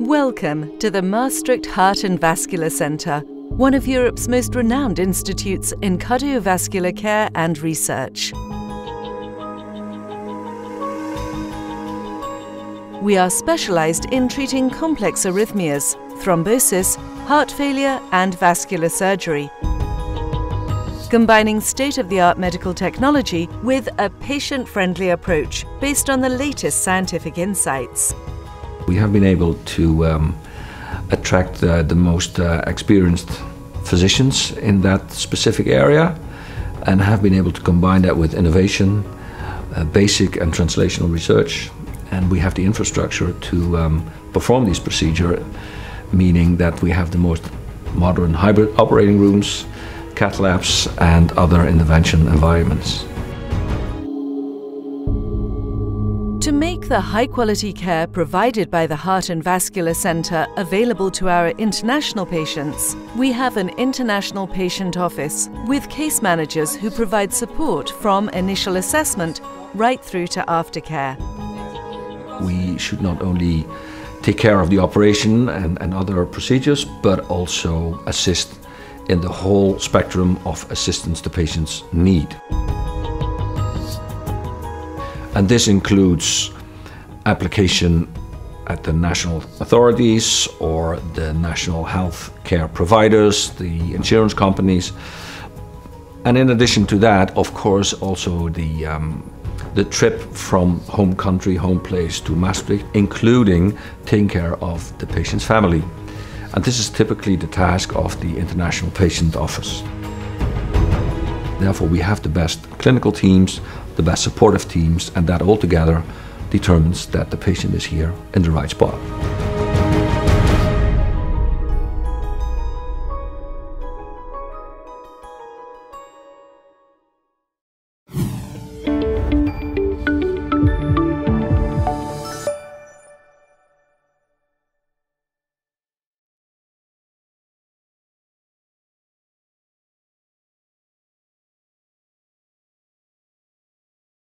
Welcome to the Maastricht Heart and Vascular Centre, one of Europe's most renowned institutes in cardiovascular care and research. We are specialised in treating complex arrhythmias, thrombosis, heart failure and vascular surgery, combining state-of-the-art medical technology with a patient-friendly approach based on the latest scientific insights. We have been able to um, attract uh, the most uh, experienced physicians in that specific area and have been able to combine that with innovation, uh, basic and translational research. And we have the infrastructure to um, perform these procedures, meaning that we have the most modern hybrid operating rooms, cath labs, and other intervention environments. Make the high quality care provided by the Heart and Vascular Centre available to our international patients, we have an international patient office with case managers who provide support from initial assessment right through to aftercare. We should not only take care of the operation and, and other procedures, but also assist in the whole spectrum of assistance the patients need. And this includes application at the national authorities or the national health care providers, the insurance companies. And in addition to that, of course, also the, um, the trip from home country, home place to Maastricht, including taking care of the patient's family. And this is typically the task of the International Patient Office. Therefore, we have the best clinical teams, the best supportive teams, and that altogether determines that the patient is here in the right spot.